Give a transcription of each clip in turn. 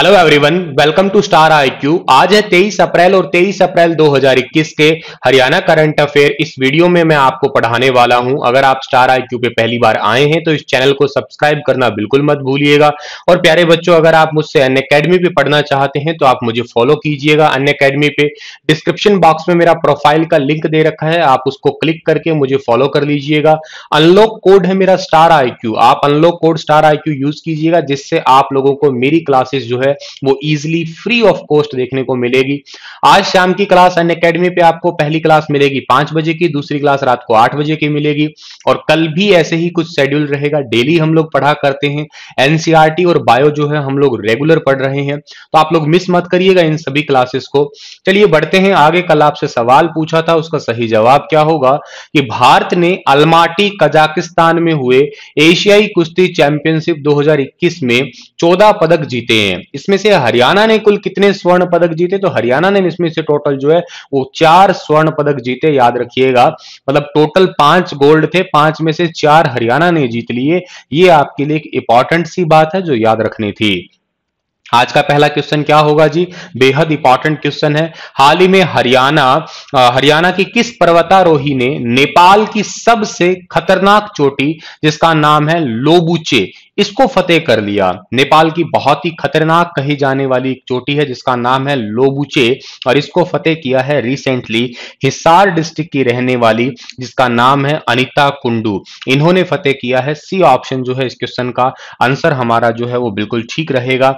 Hello everyone welcome to star IQ आज है 23 अप्रैल और 23 अप्रैल 2021 के हरियाणा करंट अफेयर। इस वीडियो में मैं आपको पढ़ाने वाला हूँ। अगर आप स्टार आईक्यू पे पहली बार आए हैं तो इस चैनल को सब्सक्राइब करना बिल्कुल मत भूलिएगा। और प्यारे बच्चों, अगर आप मुझसे अन अकेडमी पे पढ़ना चाहते हैं तो आप मुझे फॉलो कीजिएगा अन अकेडमी पे। डिस्क्रिप्शन बॉक्स में मेरा प्रोफ़ाइल का लिंक दे रखा है। आप उसको क्लिक करके मुझे फॉलो कर लीजिएगा। अनलॉक कोड है मेरा स्टार आईक्यू आप unlock code star IQ use कीजिएगा, जिससे आप लोगों को मेरी क्लासेस जो है वो इजिली फ्री ऑफ़ कॉस्ट देखने को मिलेगी। आज शाम की क्लास अन अकेडमी पे आपको पहली क्लास मिलेगी पाँच बजे की, दूसरी क्लास रात को आठ बजे की मिलेगी। और कल भी ऐसे ही कुछ शेड्यूल रहेगा। डेली हम लोग पढ़ा करते हैं। एनसीआरटी और बायो जो है हम लोग रेगुलर पढ़ रहे हैं। तो आप लोग मिस मत करिएगा इन सभी क्लासेस को। चलिए बढ़ते हैं। आगे कल आपसे सवाल पूछा था, उसका सही जवाब क्या होगा? कि भारत ने अलमाटी, कजाकिस्तान में हुए एशियाई कुश्ती चैंपियनशिप 2021 में 14 पदक जीते हैं। इसमें से हरियाणा ने कुल कितने स्वर्ण पदक जीते? तो हरियाणा ने इसमें से टोटल जो है, वो चार स्वर्ण पदक जीते, याद रखिएगा। मतलब टोटल पाँच गोल्ड थे, पाँच में से चार हरियाणा ने जीत लिए। ये आपके लिए एक इंपॉर्टेंट सी बात है जो याद रखनी थी। आज का पहला क्वेश्चन क्या होगा जी? बेहद इंपॉर्टेंट क्वेश्चन है। हाल ही में हरियाणा हरियाणा की किस पर्वतारोही ने नेपाल की सबसे खतरनाक चोटी, जिसका नाम है लोबुचे, इसको फतेह कर लिया। नेपाल की बहुत ही खतरनाक कही जाने वाली एक चोटी है, जिसका नाम है लोबुचे, और इसको फतेह किया है रिसेंटली हिसार डिस्ट्रिक्ट की रहने वाली, जिसका नाम है अनिता कुंडू। इन्होंने फतेह किया है। सी ऑप्शन जो है इस क्वेश्चन का आंसर हमारा जो है वो बिल्कुल ठीक रहेगा।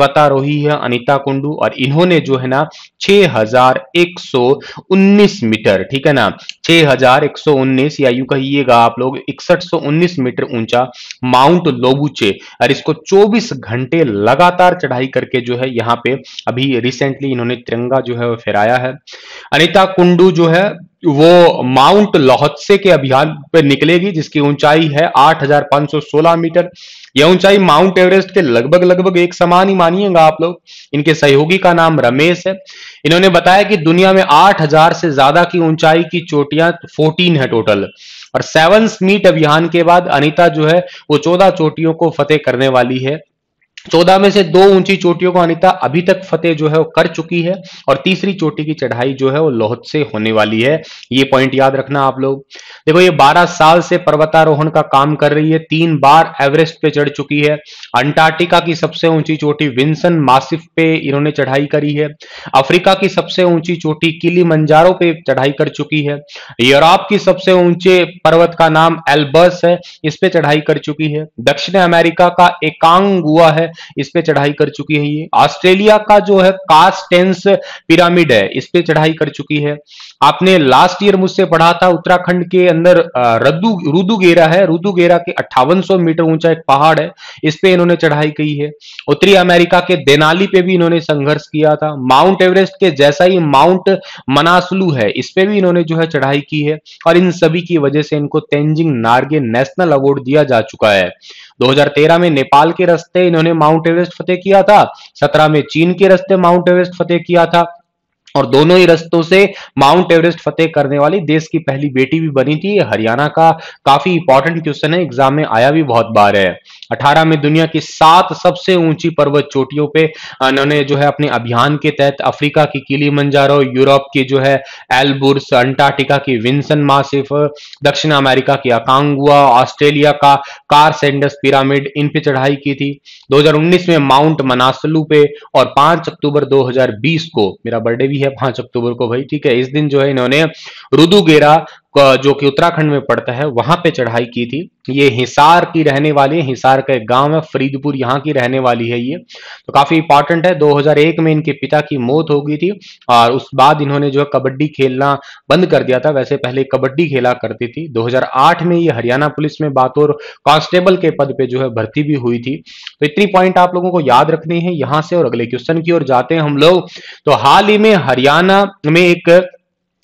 पर्वतारोही है अनिता कुंडू और इन्होंने जो है ना 6119 मीटर, ठीक है ना? 6119 या यू कहिएगा आप लोग, इकसठ मीटर ऊँचा माउंट लोबूचे। और इसको 24 घंटे लगातार चढ़ाई करके जो है यहाँ पे अभी रिसेंटली इन्होंने तिरंगा जो है वो फहराया है। अनिता कुंडू जो है वो माउंट लोहत्से के अभियान पर निकलेगी जिसकी ऊंचाई है 8,516 मीटर। यह ऊंचाई माउंट एवरेस्ट के लगभग लगभग एक समान ही मानिएगा आप लोग। इनके सहयोगी का नाम रमेश है। इन्होंने बताया कि दुनिया में 8000 से ज़्यादा की ऊंचाई की चोटियाँ 14 है टोटल। और सेवन स्मीट अभियान के बाद अनिता जो है वो चौदह चोटियों को फतेह करने वाली है। चौदह में से दो ऊँची चोटियों को अनिता अभी तक फतेह जो है वो कर चुकी है और तीसरी चोटी की चढ़ाई जो है वो लोहत से होने वाली है। ये पॉइंट याद रखना आप लोग। देखो, ये 12 साल से पर्वतारोहण का काम कर रही है। तीन बार एवरेस्ट पे चढ़ चुकी है। अंटार्कटिका की सबसे ऊँची चोटी विंसन मासिफ पे इन्होंने चढ़ाई करी है। अफ्रीका की सबसे ऊँची चोटी किली मंजारो पे चढ़ाई कर चुकी है। यूरोप की सबसे ऊँचे पर्वत का नाम एल्बर्स है। इस पे चढ़ाई कर चुकी है। दक्षिण अमेरिका का एकांगुआ है। इस पे चढ़ाई कर चुकी है ये। ऑस्ट्रेलिया का जो है कास्टेंस पिरामिड है, इस पे चढ़ाई कर चुकी है। आपने लास्ट ईयर मुझसे पढ़ा था, उत्तराखंड के अंदर रद्दू, रुदुगेरा है। रुदुगेरा के अट्ठावन मीटर ऊँचा एक पहाड़ है, इस पे इन्होंने चढ़ाई की है। उत्तरी अमेरिका के देनाली पे भी इन्होंने संघर्ष किया था। माउंट एवरेस्ट के जैसा ही माउंट मनासलू है, इस पे भी इन्होंने जो है चढ़ाई की है और इन सभी की वजह से इनको तेंजिंग नार्गे नेशनल अवार्ड दिया जा चुका है। 2013 में नेपाल के रस्ते इन्होंने माउंट एवरेस्ट फतेह किया था 17 में चीन के रस्ते माउंट एवरेस्ट फतेह किया था, और दोनों ही रस्तों से माउंट एवरेस्ट फतेह करने वाली देश की पहली बेटी भी बनी थी हरियाणा का काफ़ी इंपॉर्टेंट क्वेश्चन है एग्ज़ाम में आया भी बहुत बार है। 18 में दुनिया की सात सबसे ऊँची पर्वत चोटियों पे इन्होंने जो है अपने अभियान के तहत अफ्रीका की किली मंजारो यूरोप की जो है एलबुर्स, अंटार्कटिका की विंसन मासिफ, दक्षिण अमेरिका की अकांगुआ, ऑस्ट्रेलिया का कार सेंडस पिरामिड, इन पे चढ़ाई की थी। 2019 में माउंट मनासलू पे और 5 अक्टूबर 2020 को, मेरा बर्थडे भी है पाँच अक्टूबर को भाई, ठीक है, इस दिन जो है इन्होंने रुदुगेरा जो कि उत्तराखंड में पड़ता है, वहाँ पे चढ़ाई की थी। ये हिसार की रहने वाली है, हिसार का एक गाँव है, फरीदपुर यहाँ की रहने वाली है ये। तो काफ़ी इंपॉर्टेंट है 2001 में इनके पिता की मौत हो गई थी और उस बाद इन्होंने जो है कबड्डी खेलना बंद कर दिया था। वैसे पहले कबड्डी खेला करती थी। 2008 में ये हरियाणा पुलिस में बातौर कांस्टेबल के पद पे जो है भर्ती भी हुई थी। तो इतनी पॉइंट आप लोगों को याद रखनी है यहाँ से और अगले क्वेश्चन की ओर जाते हैं हम लोग। तो हाल ही में हरियाणा में एक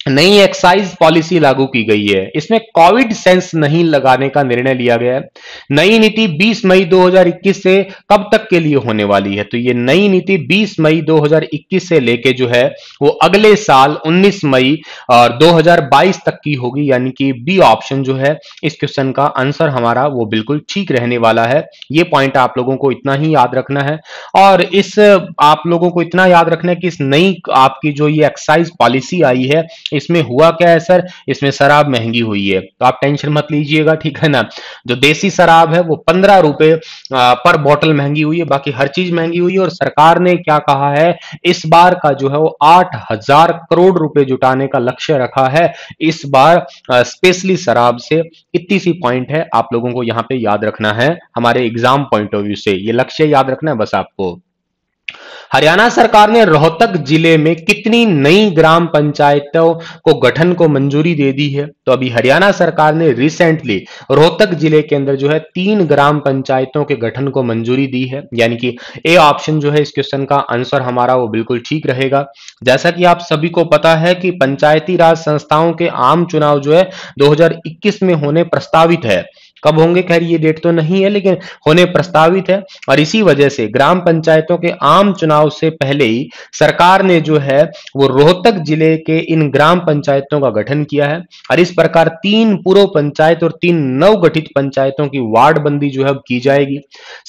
नई एक्साइज पॉलिसी लागू की गई है। इसमें कोविड सेंस नहीं लगाने का निर्णय लिया गया है। नई नीति 20 मई 2021 से कब तक के लिए होने वाली है? तो ये नई नीति 20 मई 2021 से लेके जो है, वो अगले साल 19 मई और 2022 तक की होगी। यानी कि बी ऑप्शन जो है, इस क्वेश्चन का आंसर हमारा वो बिल्कुल ठीक रहने वाला है। ये पॉइंट आप लोगों को इतना ही याद रखना है। और इस, आप लोगों को इतना याद रखना है कि इस नई आपकी जो ये एक्साइज पॉलिसी आई है इसमें हुआ क्या है, सर? इसमें शराब महँगी हुई है। तो आप टेंशन मत लीजिएगा, ठीक है ना? जो देसी शराब है, वो पंद्रह रुपए पर बॉटल महँगी हुई है, बाकी हर चीज़ महँगी हुई है। और सरकार ने क्या कहा है? इस बार का जो है, वो आठ हज़ार करोड़ रुपए जुटाने का लक्ष्य रखा है। इस बार स्पेशली शराब से इतनी सी पॉइंट है, आप लोगों को यहाँ पे याद रखना है, हमारे एग्ज़ाम पॉइंट ऑफ़ व्यू से। ये लक्ष्य याद रखना है, बस आपको। हरियाणा सरकार ने रोहतक ज़िले में कितनी नई ग्राम पंचायतों को गठन को मंजूरी दे दी है? तो अभी हरियाणा सरकार ने रिसेंटली रोहतक ज़िले के अंदर जो है तीन ग्राम पंचायतों के गठन को मंजूरी दी है। यानी कि ए ऑप्शन जो है इस क्वेश्चन का आंसर हमारा वो बिल्कुल ठीक रहेगा। जैसा कि आप सभी को पता है कि पंचायती राज संस्थाओं के आम चुनाव जो है 2021 में होने प्रस्तावित है। कब होंगे? खैर, ये डेट तो नहीं है, लेकिन होने प्रस्तावित है। और इसी वजह से ग्राम पंचायतों के आम चुनाव से पहले ही सरकार ने जो है, वो रोहतक ज़िले के इन ग्राम पंचायतों का गठन किया है। और इस प्रकार तीन पूर्व पंचायत और तीन नवगठित पंचायतों की वार्ड बंदी जो है की जाएगी।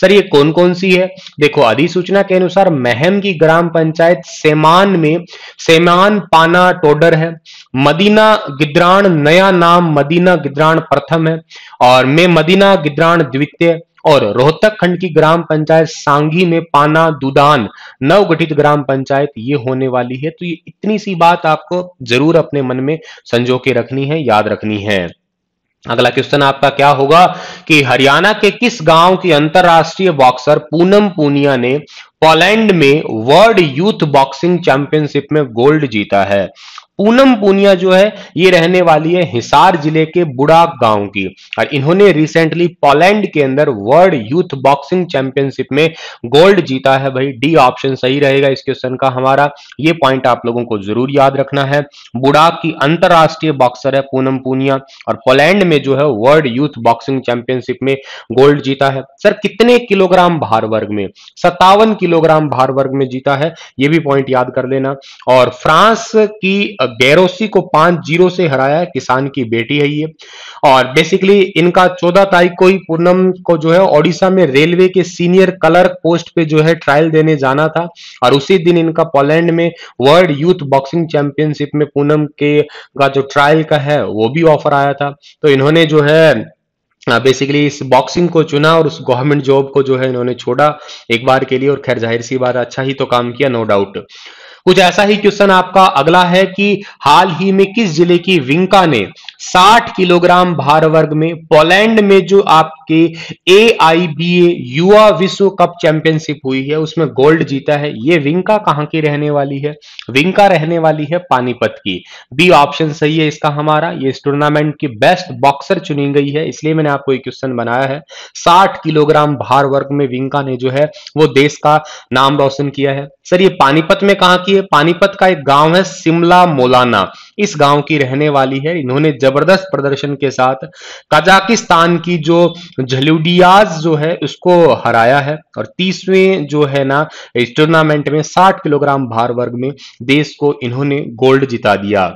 सर, ये कौन कौन सी है? देखो, अधिसूचना के अनुसार महम की ग्राम पंचायत सेमान में सेमान पाना टोडर है। मदीना गिद्राण नया नाम मदीना गिद्राण प्रथम है। और में मदीना गिद्राण द्वितीय और रोहतक खंड की ग्राम पंचायत सांगी में पाना, दुदान नव गठित ग्राम पंचायत ये होने वाली है। तो ये इतनी सी बात आपको ज़रूर अपने मन में संजो के रखनी है, याद रखनी है। अगला क्वेश्चन आपका क्या होगा कि हरियाणा के किस गाँव की अंतरराष्ट्रीय बॉक्सर पूनम पूनिया ने पोलैंड में वर्ल्ड यूथ बॉक्सिंग चैंपियनशिप में गोल्ड जीता है? पूनम पूनिया जो है, ये रहने वाली है हिसार ज़िले के बुड़ाक गाँव की। और इन्होंने रिसेंटली पोलैंड के अंदर वर्ल्ड यूथ बॉक्सिंग चैंपियनशिप में गोल्ड जीता है भाई। डी ऑप्शन सही रहेगा इस क्वेश्चन का हमारा। ये पॉइंट आप लोगों को ज़रूर याद रखना है। बुड़ाक की अंतरराष्ट्रीय बॉक्सर है पूनम पूनिया। और पोलैंड में जो है वर्ल्ड यूथ बॉक्सिंग चैंपियनशिप में गोल्ड जीता है। सर, कितने किलोग्राम भार वर्ग में? सत्तावन किलोग्राम भार वर्ग में जीता है। ये भी पॉइंट याद कर लेना। और फ्रांस की गैरोसी को पाँच ज़ीरो से हराया है किसान की बेटी है ये। और बेसिकली इनका चौदह तारीख को ही पूनम को जो है ओडिशा में रेलवे के सीनियर कलर पोस्ट पे जो है ट्रायल देने जाना था। और उसी दिन इनका पोलैंड में वर्ल्ड यूथ बॉक्सिंग चैंपियनशिप में पूनम के का जो ट्रायल का है, वो भी ऑफ़र आया था। तो इन्होंने जो है बेसिकली इस बॉक्सिंग को चुना और उस गवर्नमेंट जॉब को जो है इन्होंने छोड़ा एक बार के लिए। और खैर, ज़ाहिर सी बात अच्छा ही तो काम किया नो डाउट कुछ ऐसा ही क्वेश्चन आपका अगला है कि हाल ही में किस ज़िले की विंका ने 60 किलोग्राम भार वर्ग में पोलैंड में जो आपके ए आई बी ए युवा विश्व कप चैंपियनशिप हुई है, उसमें गोल्ड जीता है। ये विंका कहाँ की रहने वाली है? विंका रहने वाली है पानीपत की। बी ऑप्शन सही है इसका हमारा। ये इस टूर्नामेंट की बेस्ट बॉक्सर चुनी गई है, इसलिए मैंने आपको एक क्वेश्चन बनाया है। साठ किलोग्राम भार वर्ग में विंका ने जो है, वो देश का नाम रोशन किया है। सर, ये पानीपत में कहा की है? पानीपत का एक गाँव है सिमला मोलाना इस गाँव की रहने वाली है। इन्होंने ज़बरदस्त प्रदर्शन के साथ कजाकिस्तान की जो झलुडियाज जो है, उसको हराया है और तीसवें जो है ना, इस टूर्नामेंट में 60 किलोग्राम भार वर्ग में देश को इन्होंने गोल्ड जिता दिया।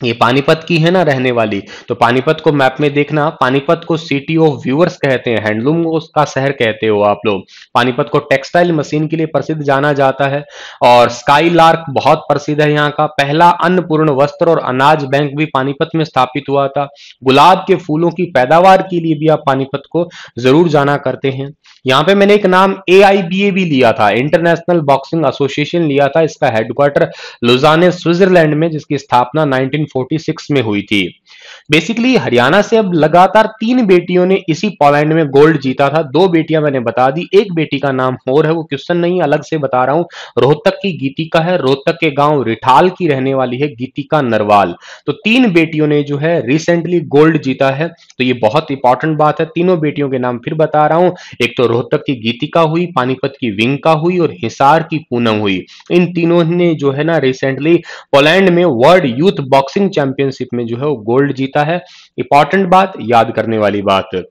ये पानीपत की है ना रहने वाली। तो पानीपत को मैप में देखना। पानीपत को सिटी ऑफ़ व्यूअर्स कहते हैं हैंडलूम का शहर कहते हो आप लोग। पानीपत को टेक्सटाइल मशीन के लिए प्रसिद्ध जाना जाता है। और स्काई लार्क बहुत प्रसिद्ध है यहाँ का। पहला अन्नपूर्ण वस्त्र और अनाज बैंक भी पानीपत में स्थापित हुआ था। गुलाब के फूलों की पैदावार के लिए भी आप पानीपत को ज़रूर जाना करते हैं। यहाँ पे मैंने एक नाम एआईबीए भी लिया था। इंटरनेशनल बॉक्सिंग एसोसिएशन लिया था। इसका हेडक्वार्टर लुजाने, स्विट्जरलैंड में, जिसकी स्थापना 1946 में हुई थी। बेसिकली हरियाणा से अब लगातार तीन बेटियों ने इसी पोलैंड में गोल्ड जीता था। दो बेटियाँ मैंने बता दी। एक बेटी का नाम और है, वो क्वेश्चन नहीं, अलग से बता रहा हूँ। रोहतक की गीतिका है। रोहतक के गाँव रिठाल की रहने वाली है गीतिका नरवाल। तो तीन बेटियों ने जो है रिसेंटली गोल्ड जीता है। तो ये बहुत इंपॉर्टेंट बात है। तीनों बेटियों के नाम फिर बता रहा हूँ। एक तो रोहतक की गीतिका हुई, पानीपत की विंका हुई और हिसार की पूनम हुई। इन तीनों ने जो है ना रिसेंटली पोलैंड में वर्ल्ड यूथ बॉक्सिंग चैंपियनशिप में जो है वो गोल्ड जीता है। इंपॉर्टेंट बात, याद करने वाली बात।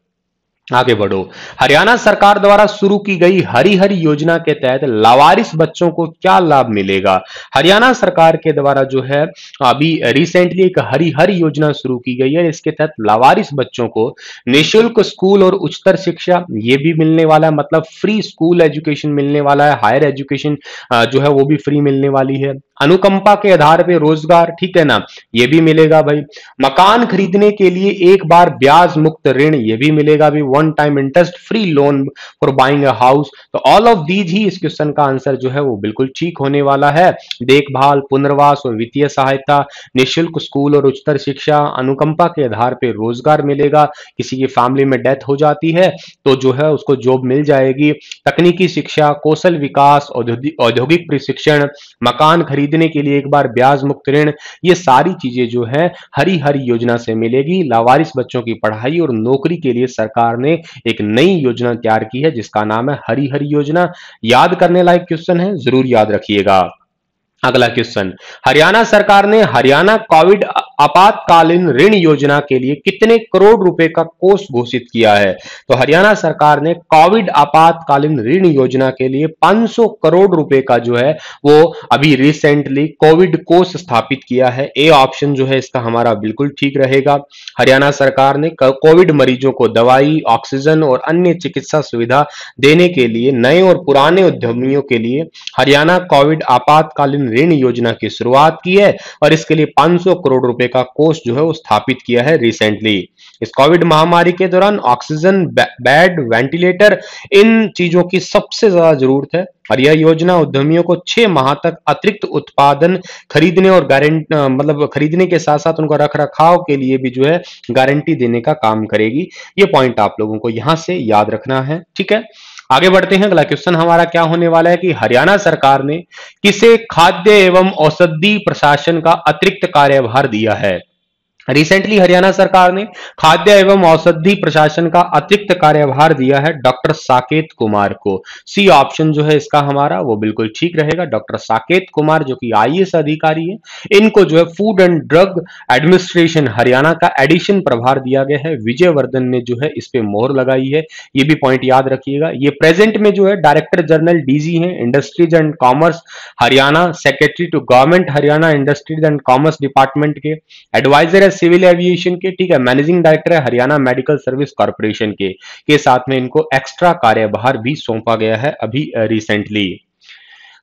आगे बढ़ो। हरियाणा सरकार द्वारा शुरू की गई हरी हरी योजना के तहत लावारिस बच्चों को क्या लाभ मिलेगा? हरियाणा सरकार के द्वारा जो है, अभी रिसेंटली एक हरी हरी योजना शुरू की गई है। इसके तहत लावारिस बच्चों को निशुल्क स्कूल और उच्चतर शिक्षा, ये भी मिलने वाला है। मतलब फ्री स्कूल एजुकेशन मिलने वाला है। हायर एजुकेशन जो है वो भी फ्री मिलने वाली है। अनुकंपा के आधार पे रोज़गार, ठीक है ना? ये भी मिलेगा भाई। मकान खरीदने के लिए एक बार ब्याज मुक्त ऋण, ये भी मिलेगा भाई। One time interest free loan for buying a house तो ऑल ऑफ़ दीज ही इस क्वेश्चन का आंसर जो है वो बिल्कुल ठीक होने वाला है। देखभाल, पुनर्वास और वित्तीय सहायता, निःशुल्क स्कूल और उच्चतर शिक्षा, अनुकंपा के आधार पर रोज़गार मिलेगा। किसी की फैमिली में डेथ हो जाती है तो जो है उसको जॉब मिल जाएगी। तकनीकी शिक्षा, कौशल विकास, औद्योगिक प्रशिक्षण, मकान खरीदने के लिए एक बार ब्याज मुक्त ऋण, ये सारी चीज़ें जो है हरी हरी योजना से मिलेगी। लावारिस बच्चों की पढ़ाई और नौकरी के लिए सरकार ने एक नई योजना तैयार की है, जिसका नाम है हरी हरी योजना। याद करने लायक क्वेश्चन है, ज़रूर याद रखिएगा। अगला क्वेश्चन हरियाणा सरकार ने हरियाणा कोविड आपातकालीन ऋण योजना के लिए कितने करोड़ रुपए का कोष घोषित किया है? तो हरियाणा सरकार ने कोविड आपातकालीन ऋण योजना के लिए 500 करोड़ रुपए का जो है, वो अभी रिसेंटली कोविड कोष स्थापित किया है। ए ऑप्शन जो है, इसका हमारा बिल्कुल ठीक रहेगा। हरियाणा सरकार ने कोविड मरीजों को दवाई ऑक्सीजन और अन्य चिकित्सा सुविधा देने के लिए नए और पुराने उद्यमियों के लिए हरियाणा कोविड आपातकालीन ऋण योजना की शुरुआत की है और इसके लिए 500 करोड़ रुपए का कोष जो है वो स्थापित किया है रिसेंटली इस कोविड महामारी के दौरान ऑक्सीजन बेड वेंटिलेटर इन चीज़ों की सबसे ज़्यादा ज़रूरत है और यह योजना उद्यमियों को छह माह तक अतिरिक्त उत्पादन खरीदने और गारंटी मतलब खरीदने के साथ साथ उनको रख रखाव के लिए भी जो है गारंटी देने का काम करेगी। ये पॉइंट आप लोगों को यहाँ से याद रखना है, ठीक है? आगे बढ़ते हैं, अगला क्वेश्चन हमारा क्या होने वाला है कि हरियाणा सरकार ने किसे खाद्य एवं औषधि प्रशासन का अतिरिक्त कार्यभार दिया है? रिसेंटली हरियाणा सरकार ने खाद्य एवं औषधि प्रशासन का अतिरिक्त कार्यभार दिया है डॉक्टर साकेत कुमार को। सी ऑप्शन जो है इसका हमारा, वो बिल्कुल ठीक रहेगा। डॉक्टर साकेत कुमार, जो कि आईएएस अधिकारी है, इनको जो है food and drug administration Haryana का एडिशन प्रभार दिया गया है। विजय वर्धन ने जो है इस पे मोहर लगाई है। ये भी पॉइंट याद रखिएगा। ये प्रेजेंट में जो है डायरेक्टर जनरल डीजी है industries and commerce Haryana secretary to government Haryana industries and commerce department के। एडवाइजर सिविल एविएशन के, ठीक है, मैनेजिंग डायरेक्टर है हरियाणा मेडिकल सर्विस कॉर्पोरेशन के के साथ में इनको एक्स्ट्रा कार्यभार भी सौंपा गया है अभी रिसेंटली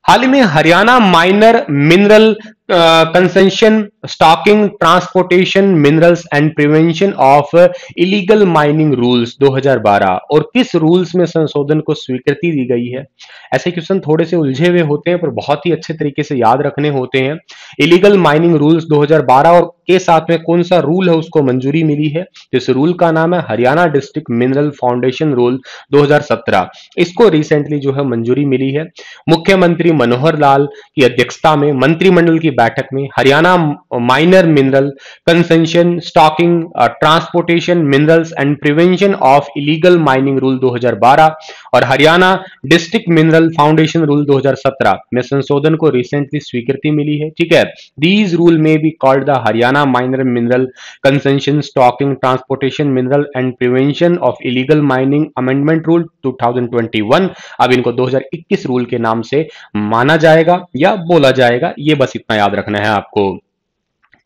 हाल ही में Haryana minor mineral concession stocking transportation minerals and prevention of illegal mining rules 2012 और किस रूल्स में संशोधन को स्वीकृति दी गई है? ऐसे क्वेश्चन थोड़े से उलझे हुए होते हैं, पर बहुत ही अच्छे तरीके से याद रखने होते हैं. इलीगल माइनिंग रूल्स 2012 और के साथ में कौन सा रूल है उसको मंजूरी मिली है? जिस रूल का नाम है Haryana district mineral foundation rule 2017 इसको रिसेंटली जो है मंजूरी मिली है. मुख्यमंत्री मनोहर लाल की अध्यक्षता में मंत्रिमंडल की बैठक में Haryana minor mineral concession, stocking transportation, minerals and prevention of illegal mining rule 2012 और Haryana district mineral foundation rule 2017 में संशोधन को रिसेंटली स्वीकृति मिली है, ठीक है? These rule may be called the Haryana minor mineral concession stocking transportation mineral and prevention of illegal mining amendment rule 2021 अब इनको 2021 रूल के नाम से माना जाएगा या बोला जाएगा, ये बस इतना याद रखना है आपको।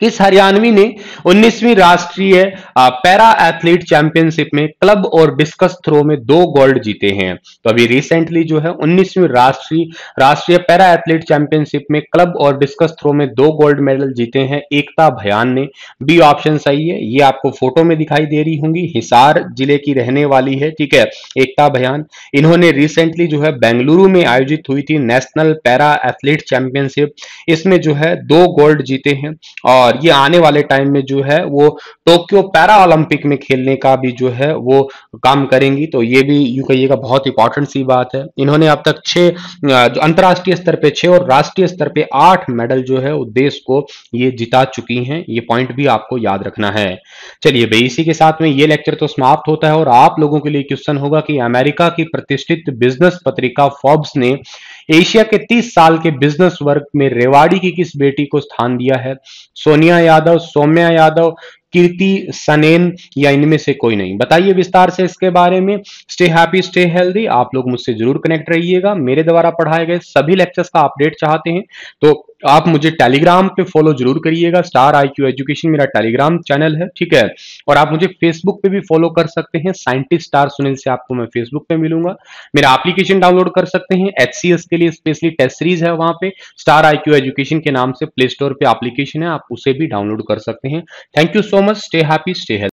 किस हरियाणवी ने 19वीं राष्ट्रीय पैरा एथलीट चैंपियनशिप में क्लब और डिस्कस थ्रो में दो गोल्ड जीते हैं? तो अभी रिसेंटली जो है 19वीं राष्ट्रीय राष्ट्रीय पैरा एथलीट चैंपियनशिप में क्लब और डिस्कस थ्रो में दो गोल्ड मेडल जीते हैं एकता भयान ने। बी ऑप्शन सही है, ये आपको फ़ोटो में दिखाई दे रही होंगी। हिसार ज़िले की रहने वाली है, ठीक है, एकता भयान। इन्होंने रिसेंटली जो है बेंगलुरु में आयोजित हुई थी नेशनल पैरा एथलीट चैंपियनशिप। इसमें जो है दो गोल्ड जीते हैं, और और ये आने वाले टाइम में जो है वो टोक्यो पैरा ओलंपिक में खेलने का भी जो है वो काम करेंगी। तो ये भी यूँ कहिएगा बहुत इंपॉर्टेंट सी बात है। इन्होंने अब तक छह जो अंतर्राष्ट्रीय स्तर पे छह और राष्ट्रीय स्तर पे आठ मेडल जो है वो देश को ये जिता चुकी हैं। ये पॉइंट भी आपको याद रखना है। चलिए भाई, इसी के साथ में ये लेक्चर तो समाप्त होता है और आप लोगों के लिए क्वेश्चन होगा कि अमेरिका की प्रतिष्ठित बिज़नेस पत्रिका फॉर्ब्स ने एशिया के 30 साल के बिज़नेस वर्ग में रेवाड़ी की किस बेटी को स्थान दिया है? सोनिया यादव, सौम्या यादव कीर्ति, सनेन या इनमें से कोई नहीं। बताइए विस्तार से इसके बारे में। स्टे हैप्पी स्टे हेल्दी आप लोग मुझसे ज़रूर कनेक्ट रहिएगा। मेरे द्वारा पढ़ाए गए सभी लेक्चर्स का अपडेट चाहते हैं तो आप मुझे टेलीग्राम पे फॉलो ज़रूर करिएगा। स्टार आई क्यू एजुकेशन मेरा टेलीग्राम चैनल है, ठीक है? और आप मुझे फेसबुक पे भी फॉलो कर सकते हैं। साइंटिस्ट स्टार सुनील से आपको मैं फेसबुक पे मिलूँगा। मेरा एप्लीकेशन डाउनलोड कर सकते हैं। एचसीएस के लिए स्पेशली टेस्ट सीरीज़ है वहाँ पे। स्टार आई क्यू एजुकेशन के नाम से प्ले स्टोर पे एप्लीकेशन है। आप उसे भी डाउनलोड कर सकते हैं। Thank you so much stay happy stay health